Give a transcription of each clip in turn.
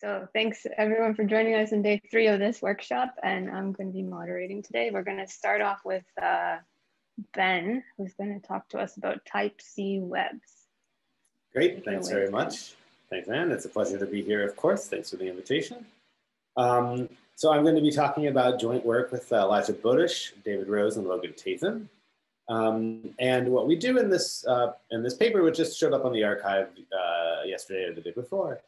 So thanks everyone for joining us in day three of this workshop and I'm going to be moderating today. We're going to start off with uh, Ben, who's going to talk to us about type C webs. Great, Take thanks very much. Thanks, Anne. It's a pleasure to be here, of course. Thanks for the invitation. Um, so I'm going to be talking about joint work with uh, Elijah Bodish, David Rose, and Logan Tatham. Um, and what we do in this, uh, in this paper, which just showed up on the arXiv uh, yesterday or the day before,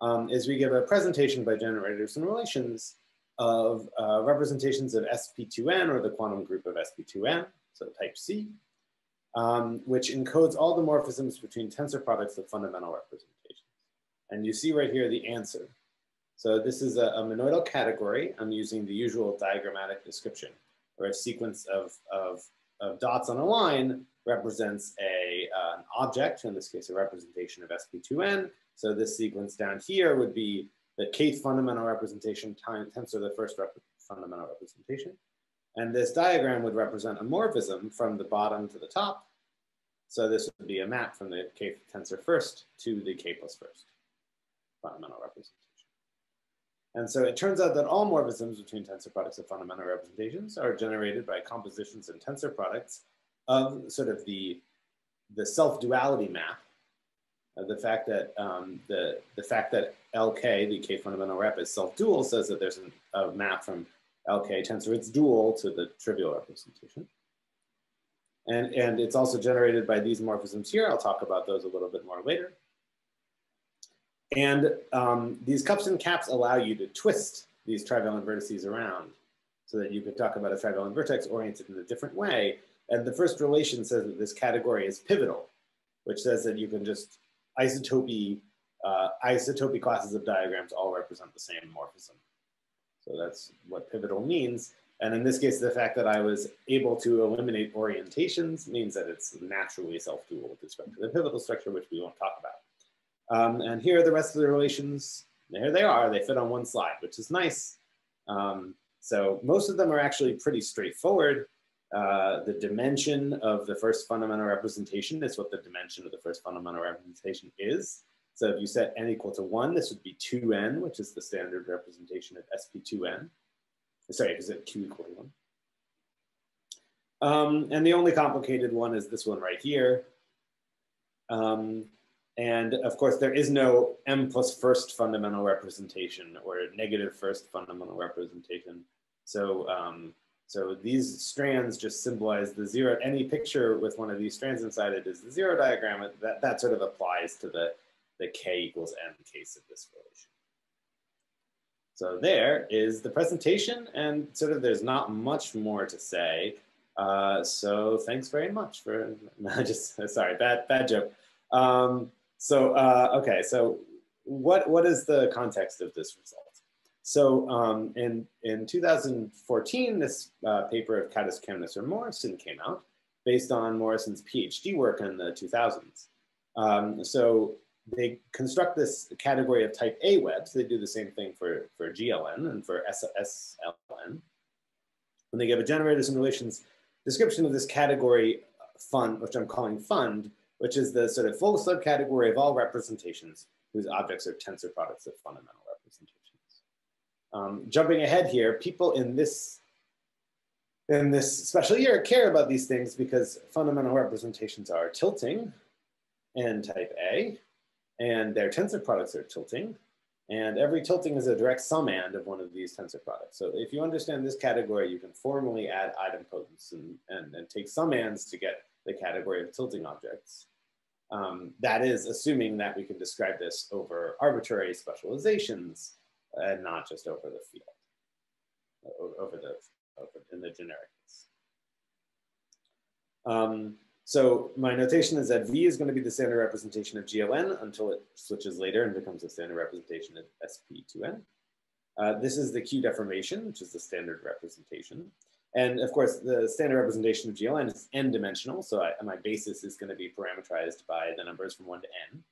um, is we give a presentation by generators and relations of uh, representations of SP2N or the quantum group of SP2N, so type C, um, which encodes all the morphisms between tensor products of fundamental representations. And you see right here the answer. So this is a, a monoidal category. I'm using the usual diagrammatic description, where a sequence of, of, of dots on a line represents a, uh, an object, in this case, a representation of SP2N. So this sequence down here would be the kth fundamental representation times tensor the first rep fundamental representation. And this diagram would represent a morphism from the bottom to the top. So this would be a map from the k tensor first to the k plus first fundamental representation. And so it turns out that all morphisms between tensor products of fundamental representations are generated by compositions and tensor products of sort of the, the self-duality map. Uh, the fact that um, the, the fact that LK, the K fundamental rep, is self-dual says that there's an, a map from LK tensor its dual to the trivial representation. And, and it's also generated by these morphisms here. I'll talk about those a little bit more later. And um, these cups and caps allow you to twist these trivalent vertices around so that you could talk about a trivalent vertex oriented in a different way. And the first relation says that this category is pivotal, which says that you can just isotopy, uh, isotopy classes of diagrams all represent the same morphism. So that's what pivotal means. And in this case, the fact that I was able to eliminate orientations means that it's naturally self-dual with respect to the pivotal structure, which we won't talk about. Um, and here are the rest of the relations. There they are. They fit on one slide, which is nice. Um, so most of them are actually pretty straightforward. Uh, the dimension of the first fundamental representation is what the dimension of the first fundamental representation is. So if you set n equal to one, this would be 2n, which is the standard representation of sp2n. Sorry, is it q equal to one? Um, and the only complicated one is this one right here. Um, and of course, there is no m plus first fundamental representation or negative first fundamental representation. So, um, so these strands just symbolize the zero. Any picture with one of these strands inside it is the zero diagram. That, that sort of applies to the, the k equals m case of this relation. So there is the presentation and sort of there's not much more to say. Uh, so thanks very much for, just, sorry, bad, bad joke. Um, so, uh, okay, so what, what is the context of this result? So um, in, in 2014, this uh, paper of Cautis, Kamnitzer, or Morrison came out based on Morrison's PhD work in the 2000s. Um, so they construct this category of type A webs. They do the same thing for, for GLN and for SLN. When they give a generators and relations description of this category fund, which I'm calling fund, which is the sort of full subcategory of all representations whose objects are tensor products of fundamental representations. Um, jumping ahead here, people in this in this special year care about these things because fundamental representations are tilting and type A, and their tensor products are tilting. And every tilting is a direct summand of one of these tensor products. So if you understand this category, you can formally add idempotents and, and, and take summands to get the category of tilting objects. Um, that is assuming that we can describe this over arbitrary specializations and not just over the field, over the, over in the generic case. Um, so my notation is that V is going to be the standard representation of GLN until it switches later and becomes a standard representation of SP2N. Uh, this is the Q deformation, which is the standard representation. And of course, the standard representation of GLN is n dimensional. So I, my basis is going to be parameterized by the numbers from one to n.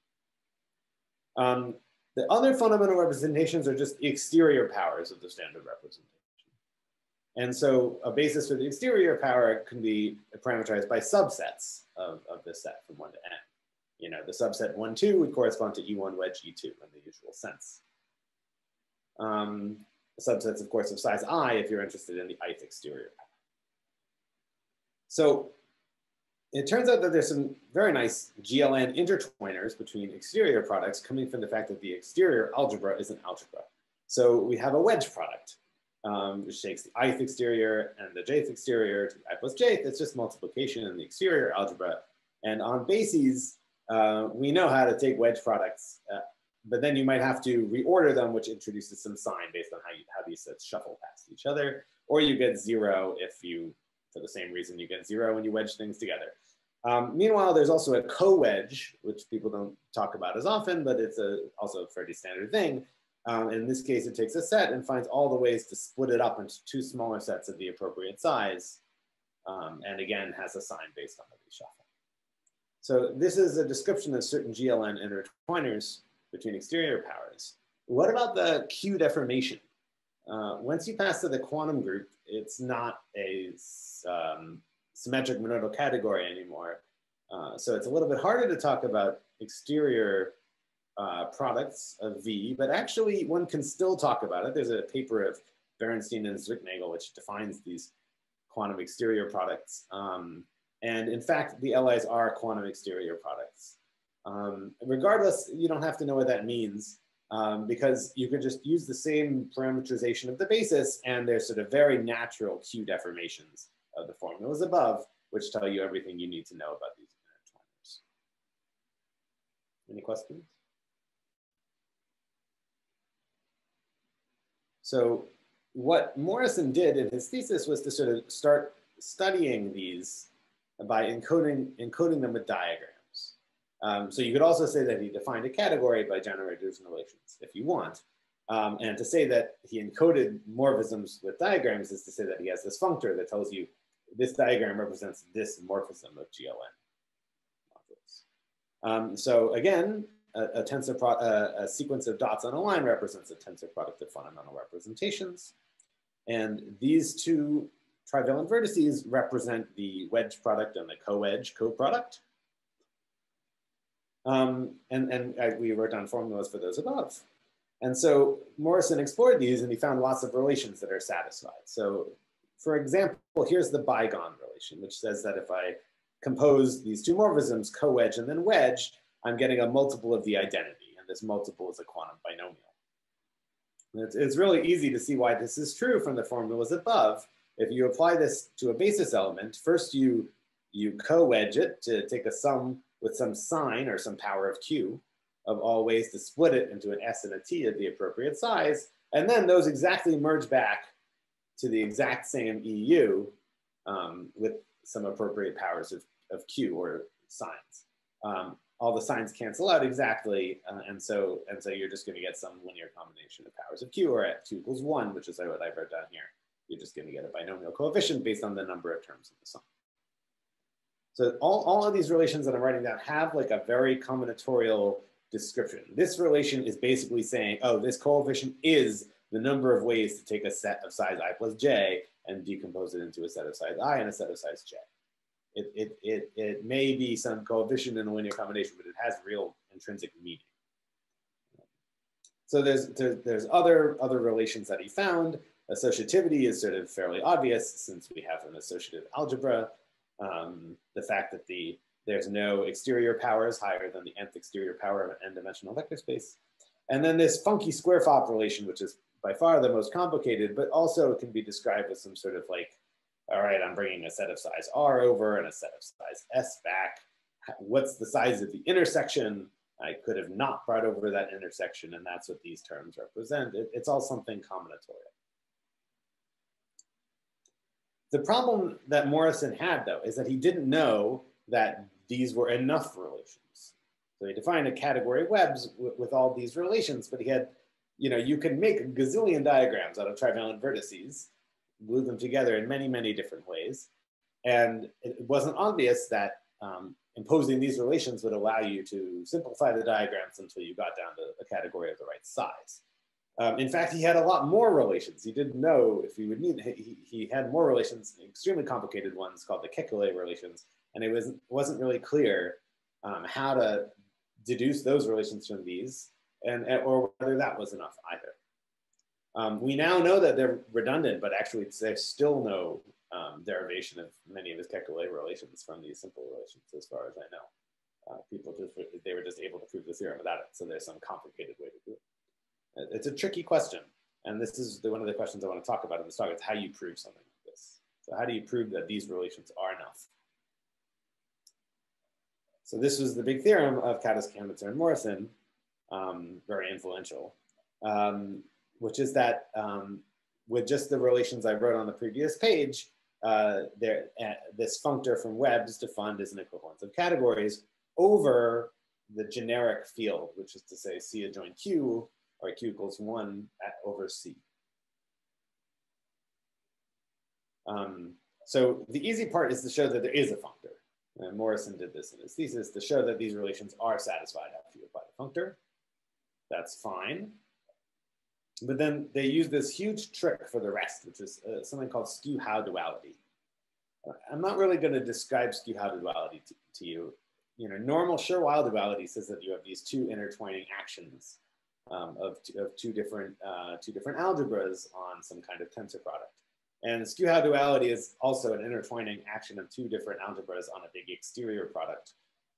Um, the other fundamental representations are just the exterior powers of the standard representation. And so a basis for the exterior power can be parameterized by subsets of, of this set from one to n. You know, the subset one, two would correspond to E1 wedge E2 in the usual sense. um, subsets, of course, of size i if you're interested in the ith exterior. So it turns out that there's some very nice GLN intertwiners between exterior products coming from the fact that the exterior algebra is an algebra. So we have a wedge product, um, which takes the ith exterior and the jth exterior to the i plus jth. It's just multiplication in the exterior algebra. And on bases, uh, we know how to take wedge products, uh, but then you might have to reorder them, which introduces some sign based on how, you, how these sets shuffle past each other. Or you get zero if you, for the same reason you get zero when you wedge things together. Um, meanwhile, there's also a co-wedge, which people don't talk about as often, but it's a, also a fairly standard thing. Um, in this case, it takes a set and finds all the ways to split it up into two smaller sets of the appropriate size. Um, and again, has a sign based on the reshuffle. So this is a description of certain GLN intertwiners between exterior powers. What about the Q deformation? Uh, once you pass to the quantum group, it's not a um, symmetric monoidal category anymore. Uh, so it's a little bit harder to talk about exterior uh, products of V, but actually one can still talk about it. There's a paper of Berenstein and Zwicknagel which defines these quantum exterior products. Um, and in fact, the LIs are quantum exterior products. Um, regardless, you don't have to know what that means um, because you can just use the same parameterization of the basis and there's sort of very natural Q deformations of the formulas above, which tell you everything you need to know about these intertwiners. Any questions? So what Morrison did in his thesis was to sort of start studying these by encoding, encoding them with diagrams. Um, so you could also say that he defined a category by generators and relations if you want. Um, and to say that he encoded morphisms with diagrams is to say that he has this functor that tells you this diagram represents this morphism of GLN Um, so again, a, a tensor pro, a, a, sequence of dots on a line represents a tensor product of fundamental representations. And these two trivalent vertices represent the wedge product and the co-wedge co-product. Um, and and I, we wrote down formulas for those above. And so Morrison explored these and he found lots of relations that are satisfied. So for example, here's the digon relation, which says that if I compose these two morphisms, co-wedge and then wedge, I'm getting a multiple of the identity, and this multiple is a quantum binomial. It's, it's really easy to see why this is true from the formulas above. If you apply this to a basis element, first you, you co-wedge it to take a sum with some sign or some power of q of all ways to split it into an s and a t of the appropriate size, and then those exactly merge back to the exact same EU um, with some appropriate powers of, of Q or signs. Um, all the signs cancel out exactly, uh, and so and so you're just going to get some linear combination of powers of Q, or at 2 equals 1, which is what I wrote down here. You're just going to get a binomial coefficient based on the number of terms in the sum. So all, all of these relations that I'm writing down have like a very combinatorial description. This relation is basically saying, oh, this coefficient is the number of ways to take a set of size i plus j and decompose it into a set of size i and a set of size j. It, it, it, it may be some coefficient in a linear combination, but it has real intrinsic meaning. So there's, there's, other, other relations that he found. Associativity is sort of fairly obvious since we have an associative algebra. Um, the fact that the, there's no exterior powers higher than the nth exterior power of an n-dimensional vector space. And then this funky square fop relation, which is by far the most complicated, but also can be described as some sort of like, all right, I'm bringing a set of size R over and a set of size S back. What's the size of the intersection? I could have not brought over that intersection, and that's what these terms represent. It, it's all something combinatorial. The problem that Morrison had, though, is that he didn't know that these were enough relations. So he defined a category of webs with, all these relations, but he had you know, you can make a gazillion diagrams out of trivalent vertices, glue them together in many, many different ways. And it wasn't obvious that um, imposing these relations would allow you to simplify the diagrams until you got down to a category of the right size. Um, in fact, he had a lot more relations. He didn't know if he would need, he, he had more relations, extremely complicated ones called the Kekulé relations. And it was, wasn't really clear um, how to deduce those relations from these and or whether that was enough either. Um, we now know that they're redundant, but actually there's still no um, derivation of many of his Kekulé relations from these simple relations, as far as I know. Uh, people just they were just able to prove the theorem without it. So there's some complicated way to do it. It's a tricky question, and this is the, one of the questions I want to talk about in this talk. Is how you prove something like this. So how do you prove that these relations are enough? So this was the big theorem of Cautis, Kamnitzer, and Morrison, um, very influential, um, which is that um, with just the relations I wrote on the previous page, uh, there, uh, this functor from Webb's defined as an equivalence of categories over the generic field, which is to say C adjoint Q, or Q equals one at, over C. Um, so the easy part is to show that there is a functor. And Morrison did this in his thesis to show that these relations are satisfied after you apply the functor. That's fine. But then they use this huge trick for the rest, which is uh, something called skew-Howe duality. I'm not really going to describe skew-Howe duality to, to, you. You know, normal Schur-Weyl duality says that you have these two intertwining actions um, of, of two different uh, two different algebras on some kind of tensor product. And skew-Howe duality is also an intertwining action of two different algebras on a big exterior product.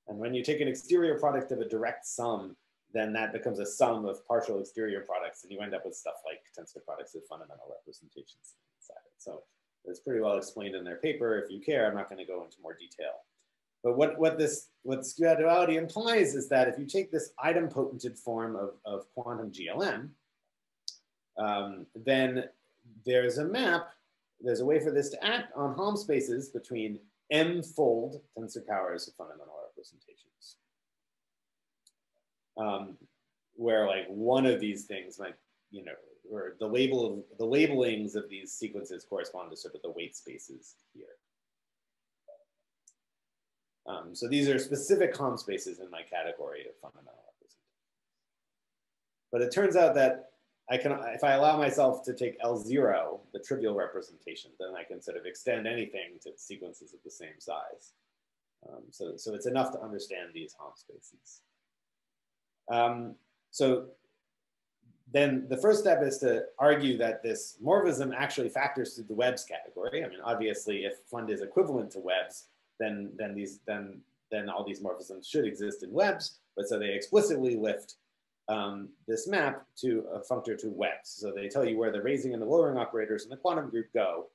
And when you take an exterior product of a direct sum, then that becomes a sum of partial exterior products, and you end up with stuff like tensor products of fundamental representations inside it. So it's pretty well explained in their paper. If you care, I'm not going to go into more detail. But what, what this what skew duality implies is that if you take this idempotented form of, of quantum GLM, um, then there's a map, there's a way for this to act on Hom spaces between m-fold tensor powers of fundamental representations um, where like one of these things might, you know, or the label of the labelings of these sequences correspond to sort of the weight spaces here. Um, so these are specific Hom spaces in my category of fundamental representation. But it turns out that I can, if I allow myself to take L0, the trivial representation, then I can sort of extend anything to sequences of the same size. Um, so, so it's enough to understand these Hom spaces. Um, so then the first step is to argue that this morphism actually factors through the webs category. I mean, obviously, if Fund is equivalent to webs, then then these then then all these morphisms should exist in webs, But so they explicitly lift um, this map to a functor to webs. So they tell you where the raising and the lowering operators in the quantum group go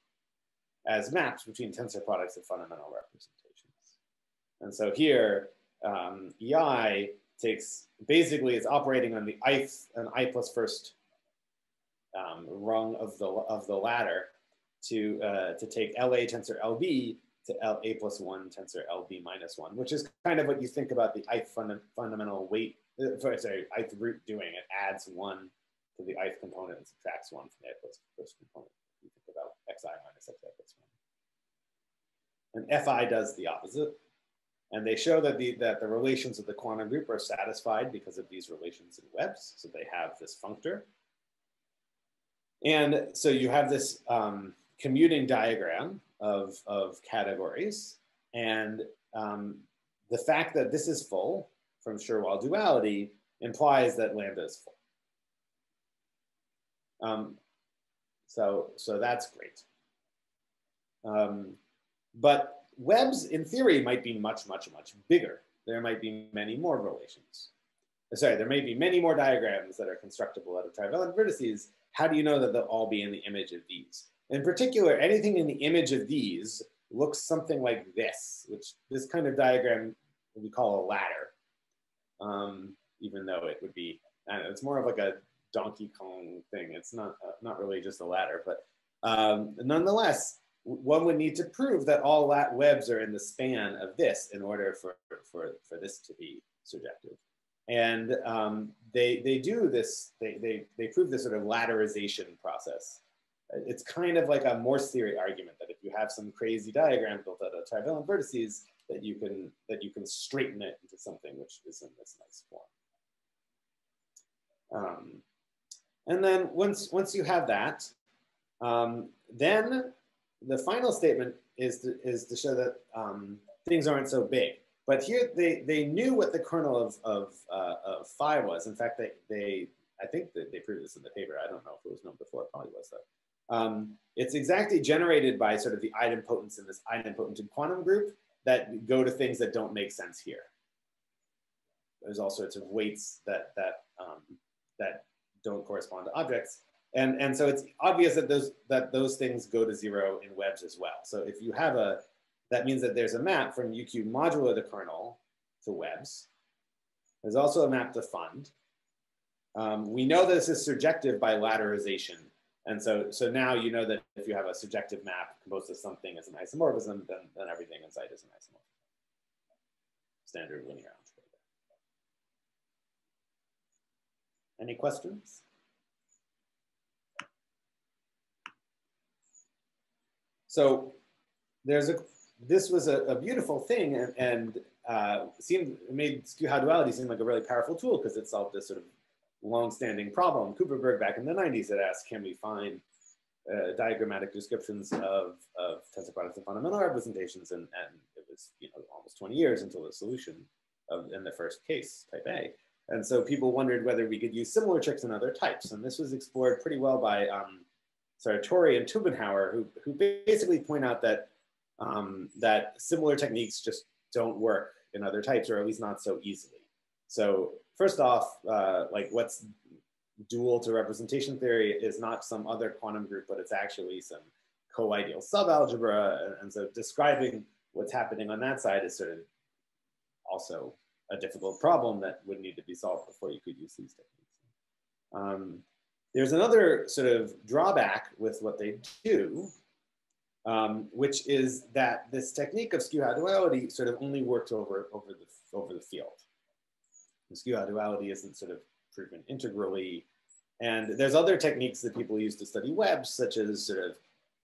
as maps between tensor products of fundamental representations. And so here, um, EI takes basically it's operating on the ith an i plus first um, rung of the of the ladder to uh, to take LA tensor LB to L A plus one tensor LB minus one, which is kind of what you think about the ith funda fundamental weight. Uh, sorry, ith root doing. It adds one to the ith component and subtracts one from the first component. You think about xi minus xi plus one. And fi does the opposite. And they show that the, that the relations of the quantum group are satisfied because of these relations in webs. So they have this functor. And so you have this um, commuting diagram of, of categories. And um, the fact that this is full from Schur-Weyl duality implies that lambda is full. Um, so, so that's great. Um, but webs in theory, might be much, much, much bigger. There might be many more relations. Sorry, there may be many more diagrams that are constructible out of trivalent vertices. How do you know that they'll all be in the image of these? In particular, anything in the image of these looks something like this, which this kind of diagram we call a ladder, um, even though it would be, it's more of like a Donkey Kong thing. It's not, uh, not really just a ladder, but um, nonetheless, one would need to prove that all lat webs are in the span of this in order for, for, for this to be surjective. And um, they, they do this, they, they, they prove this sort of ladderization process. It's kind of like a Morse theory argument that if you have some crazy diagram built out of trivalent vertices, that you can, that you can straighten it into something which is in this nice form. Um, and then once, once you have that, um, then the final statement is to, is to show that um, things aren't so big. But here they, they knew what the kernel of, of, uh, of phi was. In fact, they, they I think that they proved this in the paper. I don't know if it was known before, it probably was though. Um, it's exactly generated by sort of the idempotents in this idempotent quantum group that go to things that don't make sense here. There's all sorts of weights that, that, um, that don't correspond to objects. And, and so it's obvious that those, that those things go to zero in webs as well. So if you have a, that means that there's a map from UQ modulo the kernel to webs. There's also a map to fund. Um, we know this is surjective by ladderization. And so, so now you know that if you have a surjective map composed of something as an isomorphism, then, then everything inside is an isomorphism. Standard linear algebra. Any questions? So there's a, this was a, a beautiful thing and, and uh, seemed, made skew-Howe duality seem like a really powerful tool because it solved this sort of long-standing problem. Kuperberg back in the 90s had asked, can we find uh, diagrammatic descriptions of, of tensor products and fundamental representations? And, and it was you know, almost 20 years until the solution of, in the first case, type A. And so people wondered whether we could use similar tricks in other types. And this was explored pretty well by um, Sartori and Tubbenhauer, who, who basically point out that, um, that similar techniques just don't work in other types, or at least not so easily. So first off, uh, like what's dual to representation theory is not some other quantum group, but it's actually some co-ideal subalgebra. And, so describing what's happening on that side is sort of also a difficult problem that would need to be solved before you could use these techniques. Um, there's another sort of drawback with what they do, um, which is that this technique of skew-Howe duality sort of only works over, over, the, over the field. Skew-Howe duality isn't sort of proven integrally. And there's other techniques that people use to study webs, such as sort of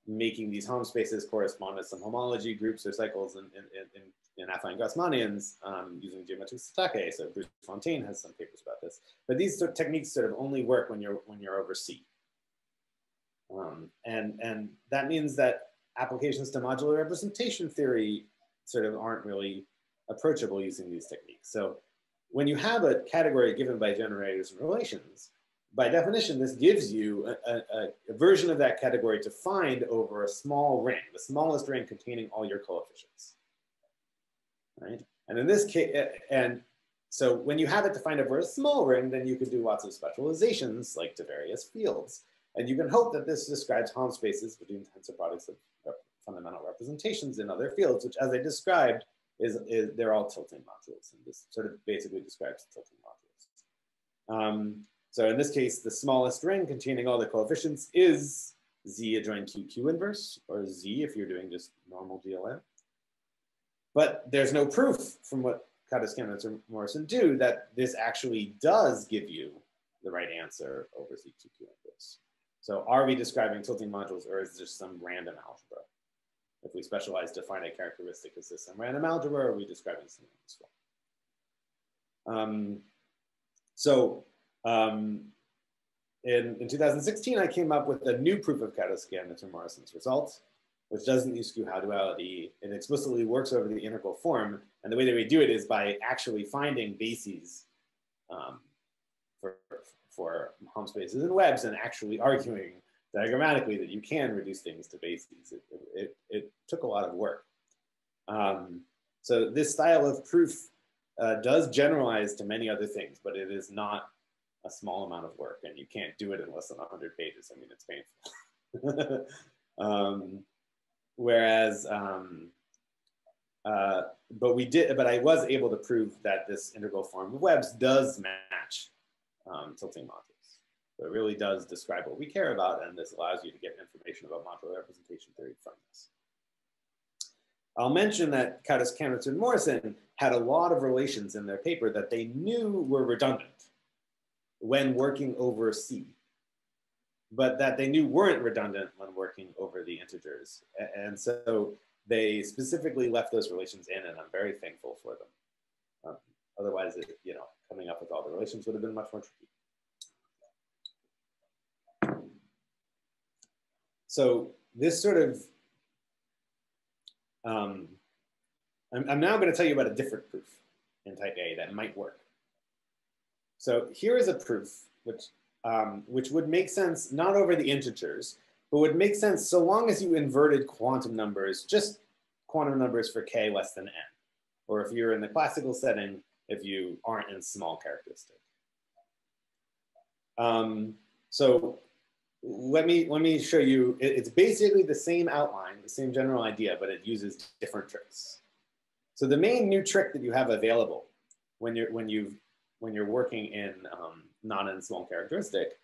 making these Hom spaces correspond to some homology groups or cycles in, in, in, in affine Grassmannians um, using geometric satake. So Bruce Fontaine has some papers about this. But these sort of techniques sort of only work when you're when you're over C. Um, and, and that means that applications to modular representation theory sort of aren't really approachable using these techniques. So when you have a category given by generators and relations, by definition, this gives you a, a, a, version of that category to find over a small ring, the smallest ring containing all your coefficients right? And in this case, and so when you have it defined over a small ring, then you can do lots of specializations like to various fields. And you can hope that this describes Hom spaces between tensor products of fundamental representations in other fields, which as I described, is, is they're all tilting modules. And this sort of basically describes tilting modules. Um, so in this case, the smallest ring containing all the coefficients is Z adjoint QQ inverse, or Z if you're doing just normal GLM. But there's no proof from what Cautis-Kamnitzer or Morrison do that this actually does give you the right answer over Z2Q inverse. So are we describing tilting modules or is this some random algebra? If we specialize to finite characteristic, is this some random algebra or are we describing something useful? Um, so um, in, in 2016, I came up with a new proof of Cautis-Kamnitzer or Morrison's results which doesn't use skew-Howe duality and explicitly works over the integral form. And the way that we do it is by actually finding bases um, for, for Hom spaces and webs and actually arguing diagrammatically that you can reduce things to bases. It, it, it took a lot of work. Um, so this style of proof uh, does generalize to many other things, but it is not a small amount of work and you can't do it in less than 100 pages. I mean, it's painful. um, Whereas, um, uh, but we did, but I was able to prove that this integral form of webs does match um, tilting modules. So it really does describe what we care about, and this allows you to get information about modular representation theory from this. I'll mention that Cautis-Kamnitzer and Morrison had a lot of relations in their paper that they knew were redundant when working over C but that they knew weren't redundant when working over the integers. And so they specifically left those relations in, and I'm very thankful for them. Um, otherwise, it, you know, coming up with all the relations would have been much more tricky. So this sort of, um, I'm, I'm now going to tell you about a different proof in type A that might work. So here is a proof which um, which would make sense not over the integers, but would make sense so long as you inverted quantum numbers, just quantum numbers for k less than n. Or if you're in the classical setting, if you aren't in small characteristic. Um, so let me, let me show you, it's basically the same outline, the same general idea, but it uses different tricks. So the main new trick that you have available when you're, when you've, when you're working in um, non and small characteristic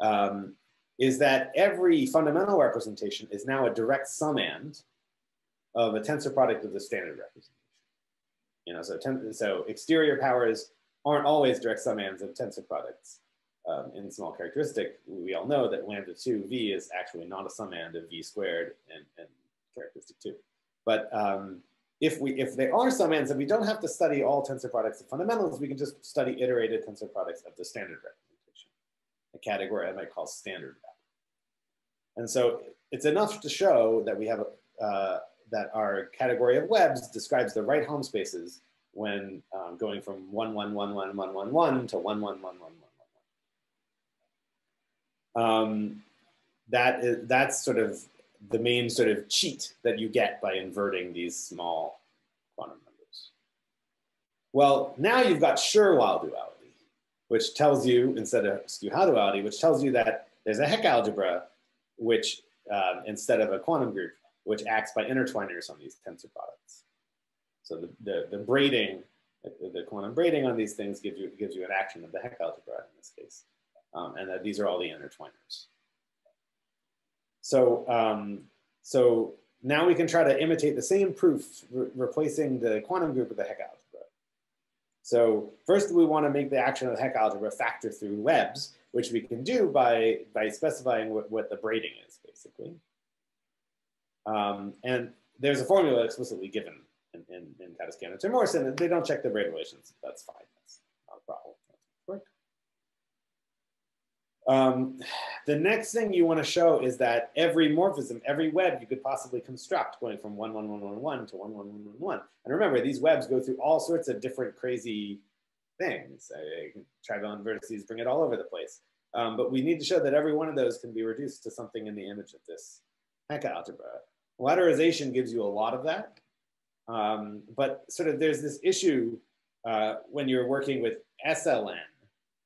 um, is that every fundamental representation is now a direct sum summand of a tensor product of the standard representation. You know, so, so exterior powers aren't always direct sum summands of tensor products um, in small characteristic, we all know that lambda 2 v is actually not a summand of v squared and, and characteristic 2. But um, if, we, if they are summands, then we don't have to study all tensor products of fundamentals. We can just study iterated tensor products of the standard representation, a category I might call standard And so it's enough to show that we have uh, that our category of webs describes the right Hom spaces when um, going from 1, 1, 1, 1, 1, 1, 1 to 1, 1, 1, 1, 1 um, that is, that's sort of the main sort of cheat that you get by inverting these small quantum numbers. Well, now you've got Schur-Weyl duality, which tells you, instead of skew-Howe duality, which tells you that there's a Hecke algebra, which um, instead of a quantum group, which acts by intertwiners on these tensor products. So the, the, the braiding, the, quantum braiding on these things gives you, gives you an action of the Hecke algebra in this case um, and that these are all the intertwiners. So, um, so now we can try to imitate the same proof, re replacing the quantum group with the Hecke algebra. So first we want to make the action of the Hecke algebra factor through webs, which we can do by, by specifying what, what the braiding is, basically. Um, and there's a formula explicitly given in, in, in Cautis-Kamnitzer and Morrison. They don't check the braid relations. That's fine. That's not a problem. Um, the next thing you want to show is that every morphism, every web you could possibly construct going from 11111 to 11111. And remember, these webs go through all sorts of different crazy things. Uh, trivial vertices bring it all over the place. Um, but we need to show that every one of those can be reduced to something in the image of this Hecke algebra. Ladderization gives you a lot of that. Um, but sort of there's this issue uh, when you're working with SLN,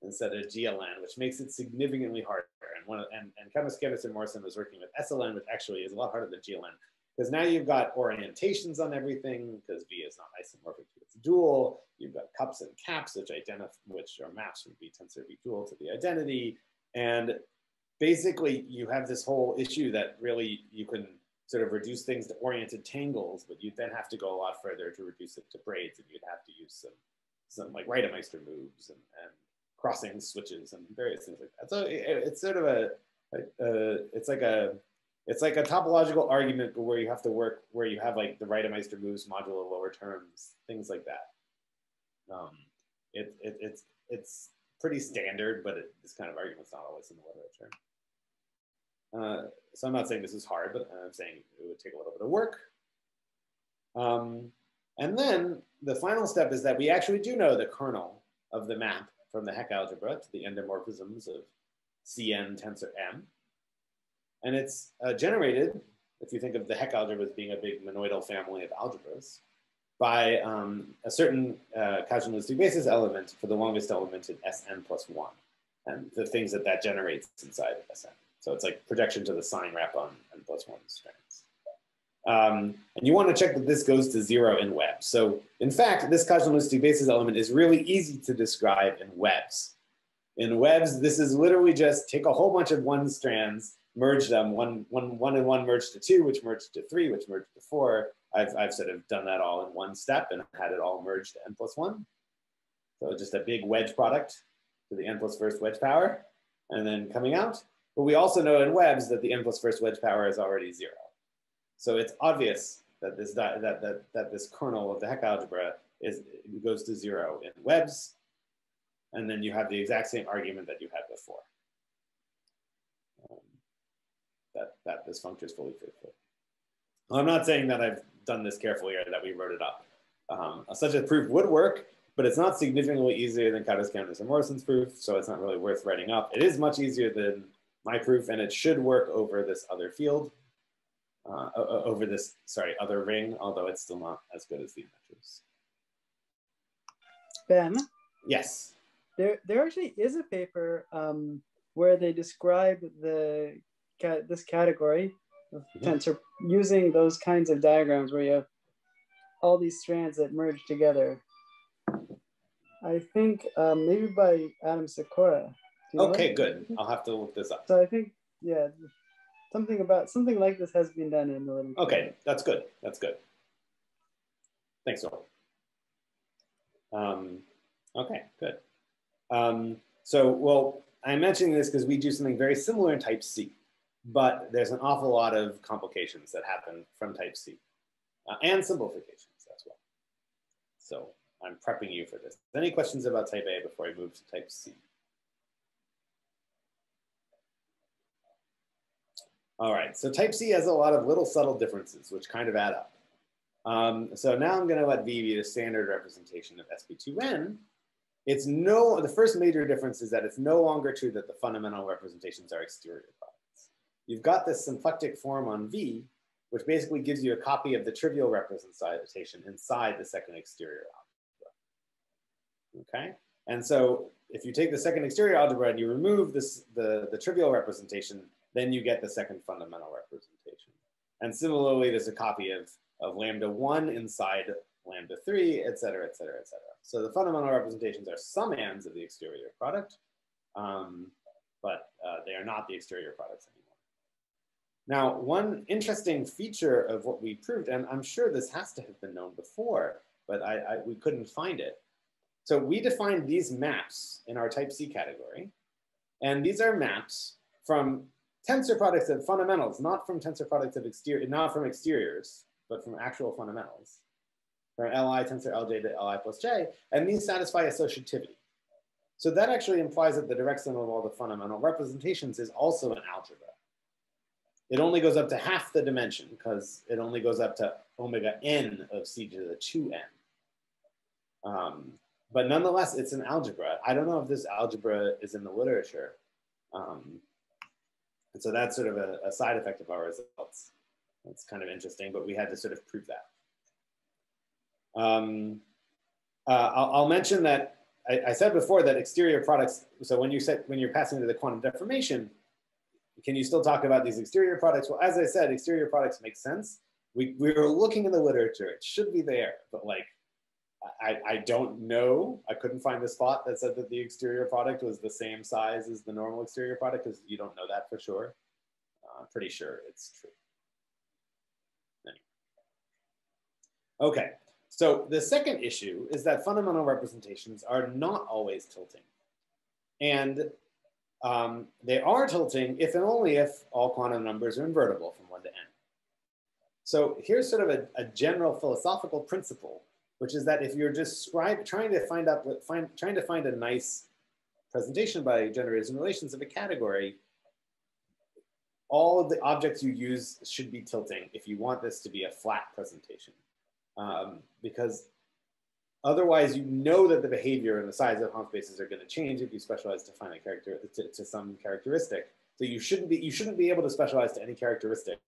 instead of GLN, which makes it significantly harder. And one of, and, and Cautis-Kamnitzer and Morrison was working with SLN, which actually is a lot harder than GLN. Because now you've got orientations on everything, because V is not isomorphic to its dual. You've got cups and caps, which identify, which are maps from V tensor V dual to the identity. And basically you have this whole issue that really you can sort of reduce things to oriented tangles, but you then have to go a lot further to reduce it to braids, and you'd have to use some some like Reidemeister moves and, and crossing switches and various things like that. So it, it's sort of a, a, a, it's like a, it's like a topological argument but where you have to work, where you have like the Reidemeister moves modulo lower terms, things like that. Um, it, it, it's, it's pretty standard, but it, this kind of argument's not always in the literature. Uh, so I'm not saying this is hard, but I'm saying it would take a little bit of work. Um, and then the final step is that we actually do know the kernel of the map from the Hecke algebra to the endomorphisms of Cn tensor M. And it's uh, generated, if you think of the Hecke algebra as being a big monoidal family of algebras, by um, a certain uh, basis element for the longest element in Sn plus one, and the things that that generates inside of Sn. So it's like projection to the sign wrap on n plus one strands. Um, and you want to check that this goes to zero in webs. So in fact, this Kazhdan-Lusztig basis element is really easy to describe in webs. In webs, this is literally just take a whole bunch of one strands, merge them, one, one, one and one merge to two, which merged to three, which merged to four. I've, I've sort of done that all in one step and had it all merged to n plus one. So just a big wedge product to the n plus first wedge power and then coming out. But we also know in webs that the n plus first wedge power is already zero. So it's obvious that this, that, that, that this kernel of the Hecke algebra is, goes to zero in webs. And then you have the exact same argument that you had before. Um, that, that this function is fully faithful. Well, I'm not saying that I've done this carefully or that we wrote it up. Um, such a proof would work, but it's not significantly easier than Cautis-Kamnitzer and Morrison's proof, so it's not really worth writing up. It is much easier than my proof, and it should work over this other field, uh, over this, sorry, other ring, although it's still not as good as the images. Ben? Yes. There, there actually is a paper um, where they describe the this category of mm-hmm. tensor using those kinds of diagrams where you have all these strands that merge together I think um, maybe by Adam Sikora. Okay, good. I'll have to look this up. So I think, yeah, something about something like this has been done in the literature. Okay, that's good. That's good. Thanks, Noel. Um, okay, good. Um, so, well, I'm mentioning this because we do something very similar in type C, but there's an awful lot of complications that happen from type C uh, and simplifications as well. So I'm prepping you for this. Any questions about type A before I move to type C? All right, so type C has a lot of little subtle differences which kind of add up. Um, so now I'm gonna let V be the standard representation of sp2n. It's no, the first major difference is that it's no longer true that the fundamental representations are exterior products. You've got this symplectic form on V, which basically gives you a copy of the trivial representation inside the second exterior object okay? And so if you take the second exterior algebra and you remove this, the, the trivial representation, then you get the second fundamental representation. And similarly, there's a copy of, of lambda one inside lambda three, et cetera, et cetera, et cetera. So the fundamental representations are summands of the exterior product, um, but uh, they are not the exterior products anymore. Now, one interesting feature of what we proved, and I'm sure this has to have been known before, but I, I, we couldn't find it, so we defined these maps in our type C category. And these are maps from tensor products of fundamentals, not from tensor products of exterior, not from exteriors, but from actual fundamentals. From Li tensor Lj to Li plus J, and these satisfy associativity. So that actually implies that the direct sum of all the fundamental representations is also an algebra. It only goes up to half the dimension because it only goes up to omega n of c to the 2n. Um, but nonetheless, it's an algebra. I don't know if this algebra is in the literature. Um, and so that's sort of a, a, side effect of our results. It's kind of interesting, but we had to sort of prove that. Um, uh, I'll, I'll, mention that I, I, said before that exterior products, so when you said, when you're passing to the quantum deformation, can you still talk about these exterior products? Well, as I said, exterior products make sense. We, we were looking in the literature, it should be there, but like I, I don't know. I couldn't find the spot that said that the exterior product was the same size as the normal exterior product because you don't know that for sure. Uh, I'm pretty sure it's true. Anyway. Okay, so the second issue is that fundamental representations are not always tilting. And um, they are tilting if and only if all quantum numbers are invertible from one to n. So here's sort of a, a general philosophical principle which is that if you're describe, trying to find out, find, trying to find a nice presentation by generators and relations of a category, all of the objects you use should be tilting if you want this to be a flat presentation. Um, because otherwise you know that the behavior and the size of Hom spaces are going to change if you specialize to find a character to, to some characteristic. So you shouldn't be you shouldn't be able to specialize to any characteristic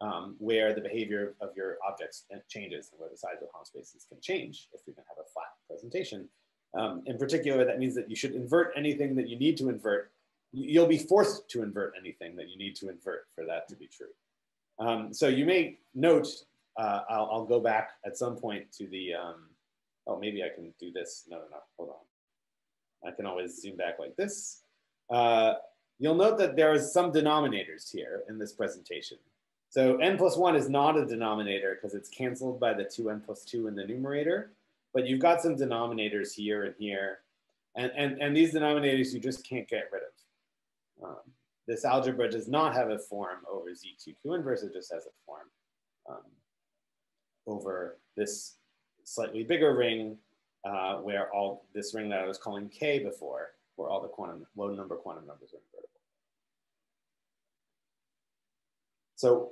um, where the behavior of your objects changes and where the size of Hom spaces can change if you're going to have a flat presentation. Um, in particular, that means that you should invert anything that you need to invert. You'll be forced to invert anything that you need to invert for that to be true. Um, so you may note, uh, I'll, I'll, go back at some point to the, um, oh, maybe I can do this. No, no, no, hold on. I can always zoom back like this. Uh, you'll note that there are some denominators here in this presentation. So n plus 1 is not a denominator because it's canceled by the 2n plus 2 in the numerator. But you've got some denominators here and here. And, and, and these denominators you just can't get rid of. Um, this algebra does not have a form over Z2Q inverse. It just has a form um, over this slightly bigger ring uh, where all this ring that I was calling K before, where all the quantum, low number quantum numbers are invertible. So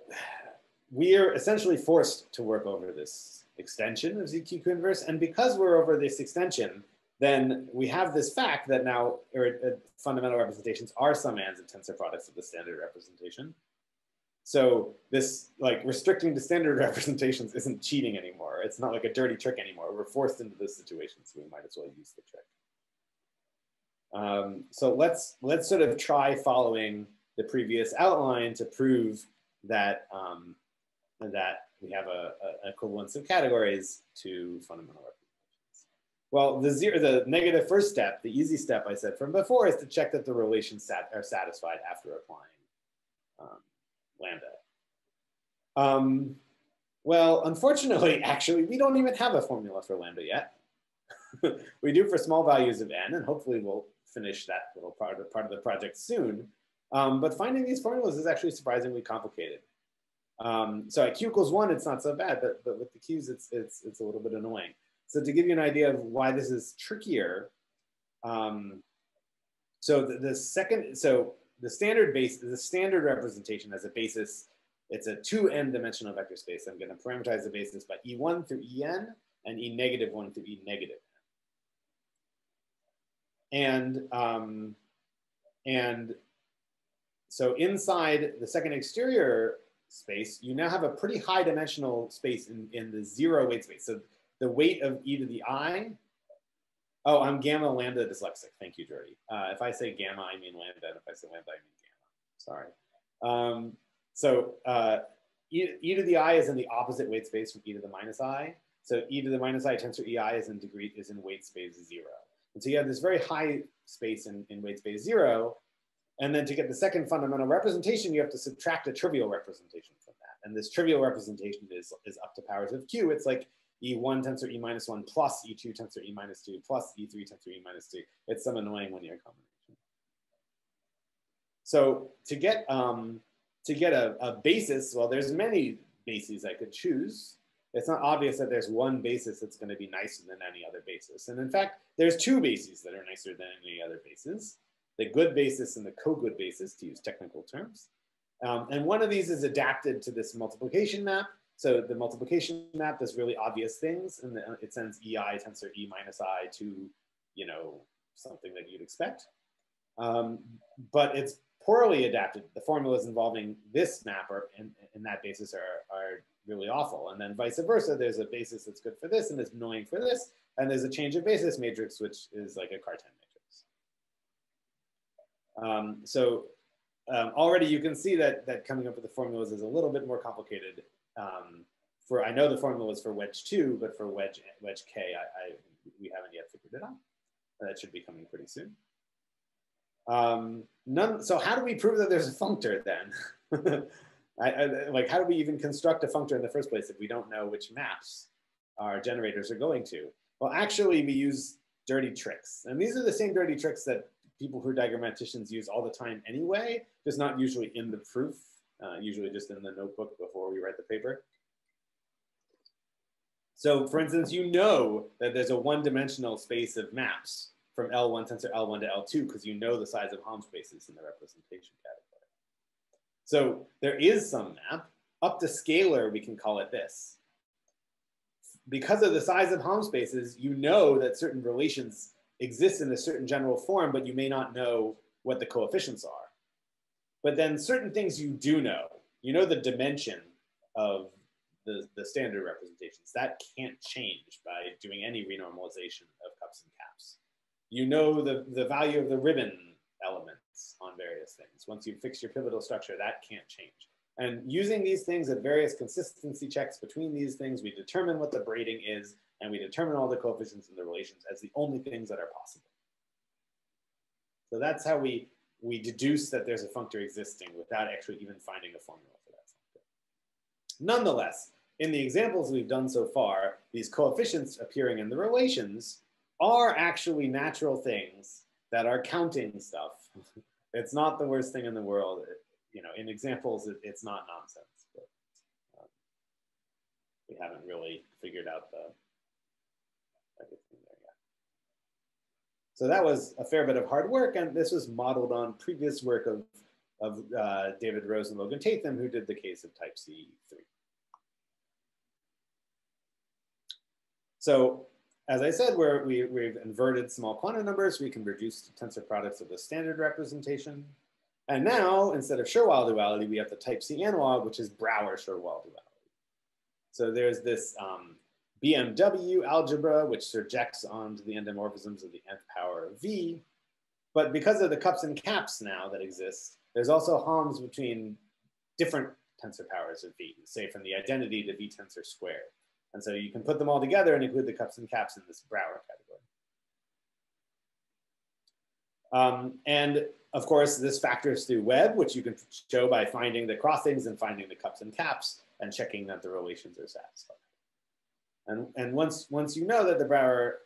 we are essentially forced to work over this extension of ZQQ inverse. And because we're over this extension, then we have this fact that now uh, fundamental representations are summands of tensor products of the standard representation. So this like restricting to standard representations isn't cheating anymore. It's not like a dirty trick anymore. We're forced into this situation, so we might as well use the trick. Um, so let's let's sort of try following the previous outline to prove that um, that we have a, a, equivalence of categories to fundamental representations. Well, the zero, the negative first step, the easy step I said from before, is to check that the relations sat, are satisfied after applying um, lambda. Um, well, unfortunately, actually, we don't even have a formula for lambda yet. we do for small values of n, and hopefully we'll finish that little part of, part of the project soon. Um, but finding these formulas is actually surprisingly complicated. Um, so at q equals one, it's not so bad, but, but with the q's, it's, it's, it's a little bit annoying. So to give you an idea of why this is trickier, um, so the, the, second, so the standard base, the standard representation as a basis, it's a two n dimensional vector space. I'm going to parameterize the basis by e1 through en and e negative one through e negative. and um, and so inside the second exterior space, you now have a pretty high dimensional space in, in the zero weight space. So the weight of e to the i, oh, I'm gamma lambda dyslexic. Thank you, Geordie. Uh, if I say gamma, I mean lambda. And if I say lambda, I mean gamma. Sorry. Um, so uh, e, e to the i is in the opposite weight space from e to the minus i. So e to the minus i tensor ei is in degree is in weight space zero. And so you have this very high space in, in weight space zero, and then to get the second fundamental representation, you have to subtract a trivial representation from that. And this trivial representation is, is up to powers of q. It's like E1 tensor E minus 1 plus E2 tensor E minus 2 plus E3 tensor E minus 2. It's some annoying linear combination. So to get, um, to get a, a basis, well, there's many bases I could choose. It's not obvious that there's one basis that's going to be nicer than any other basis. And in fact, there's two bases that are nicer than any other bases the good basis and the co-good basis, to use technical terms. Um, and one of these is adapted to this multiplication map. So the multiplication map does really obvious things, and the, it sends EI tensor E minus I to, you know, something that you'd expect. Um, but it's poorly adapted. The formulas involving this map or in, in that basis are, are really awful. And then vice versa, there's a basis that's good for this and is annoying for this. And there's a change of basis matrix, which is like a Cartan um, so um, already you can see that, that coming up with the formulas is a little bit more complicated. Um, for I know the formula formulas for wedge two, but for wedge wedge k, I, I we haven't yet figured it out. That should be coming pretty soon. Um, none, so how do we prove that there's a functor then? I, I, like how do we even construct a functor in the first place if we don't know which maps our generators are going to? Well, actually we use dirty tricks. And these are the same dirty tricks that people who are diagrammaticians use all the time anyway, just not usually in the proof, uh, usually just in the notebook before we write the paper. So for instance, you know that there's a one-dimensional space of maps from L1 tensor L1 to L2 because you know the size of Hom spaces in the representation category. So there is some map. Up to scalar, we can call it this. Because of the size of Hom spaces, you know that certain relations exists in a certain general form, but you may not know what the coefficients are. But then certain things you do know. You know the dimension of the, the standard representations. That can't change by doing any renormalization of cups and caps. You know the, the value of the ribbon elements on various things. Once you fix your pivotal structure, that can't change. And using these things at various consistency checks between these things, we determine what the braiding is and we determine all the coefficients and the relations as the only things that are possible. So that's how we, we deduce that there's a functor existing without actually even finding a formula for that functor. Nonetheless, in the examples we've done so far, these coefficients appearing in the relations are actually natural things that are counting stuff. it's not the worst thing in the world. It, you know, in examples, it, it's not nonsense. But, um, we haven't really figured out the so that was a fair bit of hard work, and this was modeled on previous work of, of uh, David Rose and Logan Tatham, who did the case of type C3. So as I said, we're, we, we've inverted small quantum numbers. We can reduce tensor products of the standard representation. And now, instead of Schur-Weyl duality, we have the type C analog, which is Brauer Schur-Weyl duality. So there's this um, BMW algebra, which surjects onto the endomorphisms of the nth power of V. But because of the cups and caps now that exist, there's also Homs between different tensor powers of V, say from the identity to V tensor squared. And so you can put them all together and include the cups and caps in this Brauer category. Um, and of course, this factors through web, which you can show by finding the crossings and finding the cups and caps and checking that the relations are satisfied. And, and once, once you know that the Brauer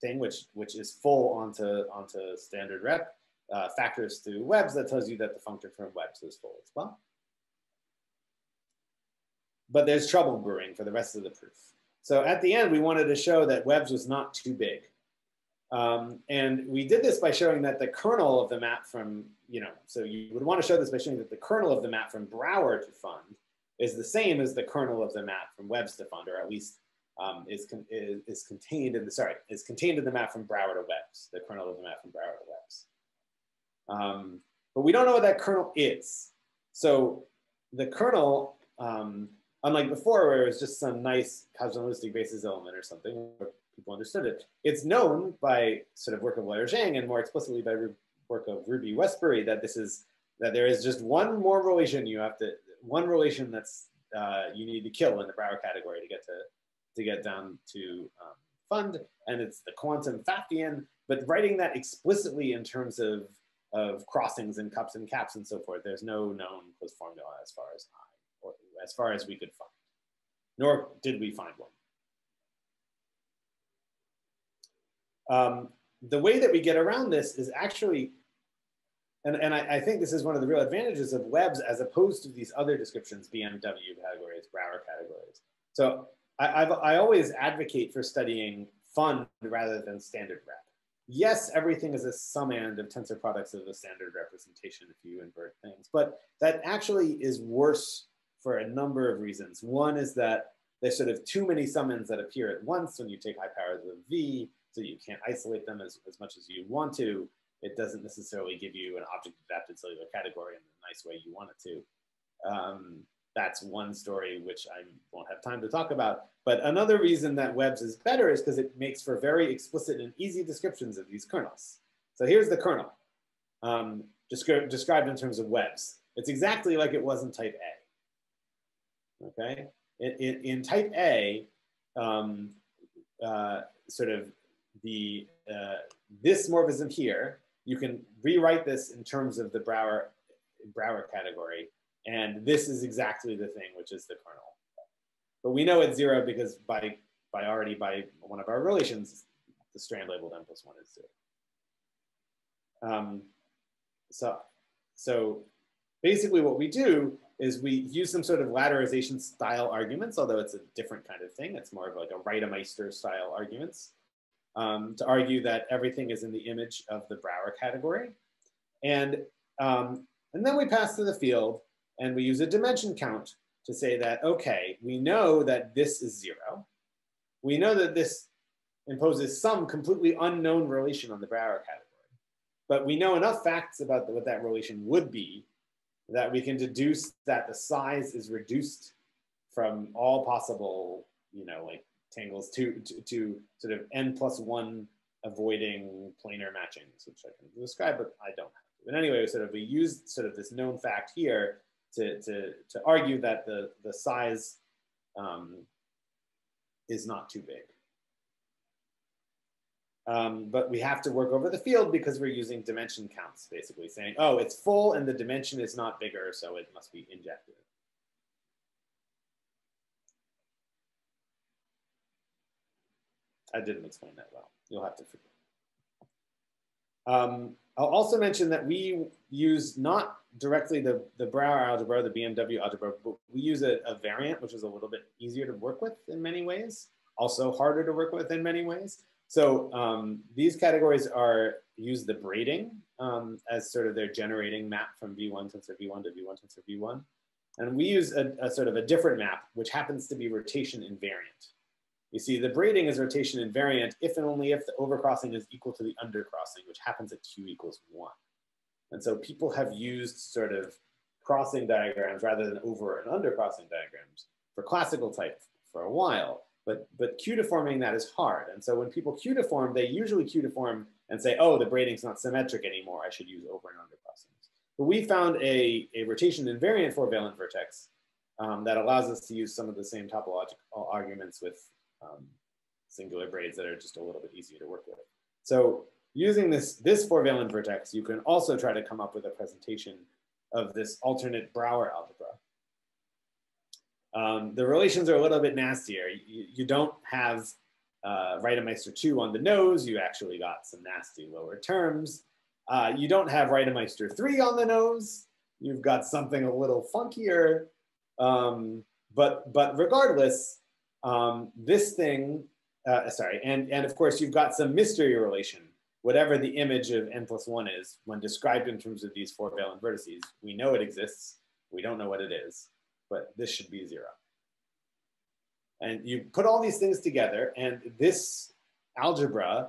thing, which, which is full onto, onto standard rep, uh, factors through webs, that tells you that the function from webs is full as well. But there's trouble brewing for the rest of the proof. So at the end, we wanted to show that webs was not too big. Um, and we did this by showing that the kernel of the map from, you know, so you would want to show this by showing that the kernel of the map from Brauer to Fund is the same as the kernel of the map from webs to Fund, or at least um, is, con is, is, contained in the, sorry, is contained in the map from Brauer to webs, the kernel of the map from Brauer to webs. Um, but we don't know what that kernel is. So the kernel, um, unlike before where it was just some nice Kazhdan-Lusztig basis element or something, where people understood it. It's known by sort of work of Lehrer Zhang and more explicitly by work of Ruby Westbury that this is, that there is just one more relation you have to, one relation that's, uh, you need to kill in the Brauer category to get to, to get down to um, fund, and it's the quantum Pfaffian, but writing that explicitly in terms of, of crossings and cups and caps and so forth, there's no known closed formula as far as I, or as far as we could find, nor did we find one. Um, the way that we get around this is actually, and, and I, I, think this is one of the real advantages of webs as opposed to these other descriptions, BMW categories, Brauer categories. So I, I've, I always advocate for studying fund rather than standard rep. Yes, everything is a summand of tensor products of a standard representation if you invert things, but that actually is worse for a number of reasons. One is that there's sort of too many summands that appear at once when you take high powers of V so you can't isolate them as, as much as you want to. It doesn't necessarily give you an object adapted cellular category in the nice way you want it to. Um, that's one story which I won't have time to talk about. But another reason that webs is better is because it makes for very explicit and easy descriptions of these kernels. So here's the kernel um, descri described in terms of webs. It's exactly like it was in type A. Okay, in, in, in type A, um, uh, sort of the uh, this morphism here, you can rewrite this in terms of the Brauer, Brauer category. And this is exactly the thing, which is the kernel. But we know it's zero because by, by already by one of our relations, the strand labeled n plus one is zero. Um, so, so basically what we do is we use some sort of ladderization style arguments, although it's a different kind of thing. It's more of like a Reidemeister style arguments um, to argue that everything is in the image of the Brauer category. And, um, and then we pass to the field and we use a dimension count to say that, okay, we know that this is zero. We know that this imposes some completely unknown relation on the Brauer category. But we know enough facts about the, what that relation would be that we can deduce that the size is reduced from all possible, you know, like tangles to, to, to sort of n plus one avoiding planar matchings, which I can describe, but I don't have to. But anyway, sort of we used sort of this known fact here to, to, to argue that the, the size um, is not too big. Um, but we have to work over the field because we're using dimension counts, basically saying, oh, it's full and the dimension is not bigger, so it must be injective. I didn't explain that well. You'll have to forgive. Um, I'll also mention that we use not directly the, the Brauer algebra, the BMW algebra, but we use a, a, variant, which is a little bit easier to work with in many ways, also harder to work with in many ways. So um, these categories are use the braiding um, as sort of their generating map from V1 tensor V1 to V1 tensor V1. And we use a, a, sort of a different map, which happens to be rotation invariant. You see the braiding is rotation invariant if and only if the overcrossing is equal to the undercrossing, which happens at q equals one. And so people have used sort of crossing diagrams rather than over and undercrossing diagrams for classical type for a while. But, but Q-deforming that is hard. And so when people Q-deform, they usually Q-deform and say, oh, the braiding's not symmetric anymore. I should use over and under crossings. But we found a, a rotation invariant four-valent vertex um, that allows us to use some of the same topological arguments with um, singular braids that are just a little bit easier to work with. So using this, this four-valent vertex, you can also try to come up with a presentation of this alternate Brauer algebra. Um, the relations are a little bit nastier. You, you don't have uh, Reidemeister 2 on the nose. You actually got some nasty lower terms. Uh, you don't have Reidemeister 3 on the nose. You've got something a little funkier. Um, but, but regardless, um, this thing, uh, sorry, and, and of course you've got some mystery relation, whatever the image of n plus one is when described in terms of these four valent vertices. We know it exists. We don't know what it is but this should be zero. And you put all these things together and this algebra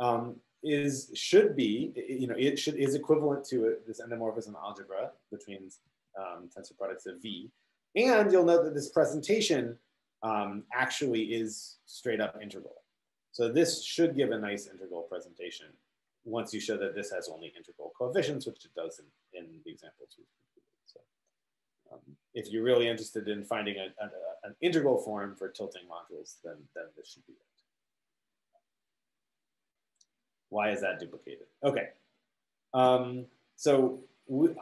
um, is should be, you know, it should is equivalent to this endomorphism algebra between um, tensor products of V. And you'll note that this presentation um, actually is straight up integral. So this should give a nice integral presentation once you show that this has only integral coefficients, which it does in, in the examples we've um, if you're really interested in finding a, a, an integral form for tilting modules, then, then this should be it. Why is that duplicated? Okay. Um, so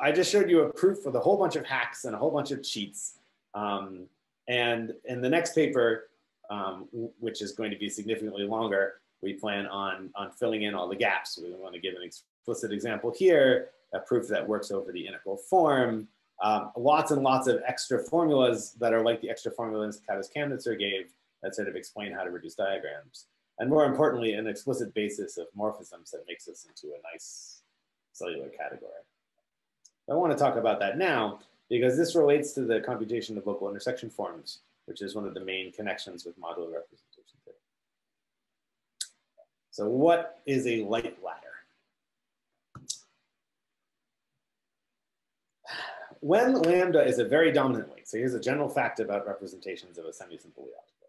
I just showed you a proof with a whole bunch of hacks and a whole bunch of cheats. Um, and in the next paper, um, which is going to be significantly longer, we plan on, on filling in all the gaps. We want to give an explicit example here, a proof that works over the integral form, um, lots and lots of extra formulas that are like the extra formulas Cautis Kamnitzer gave that sort of explain how to reduce diagrams. And more importantly, an explicit basis of morphisms that makes us into a nice cellular category. I want to talk about that now because this relates to the computation of local intersection forms, which is one of the main connections with modular representation theory. So what is a light ladder? when lambda is a very dominant weight, so here's a general fact about representations of a semi-simple algebra.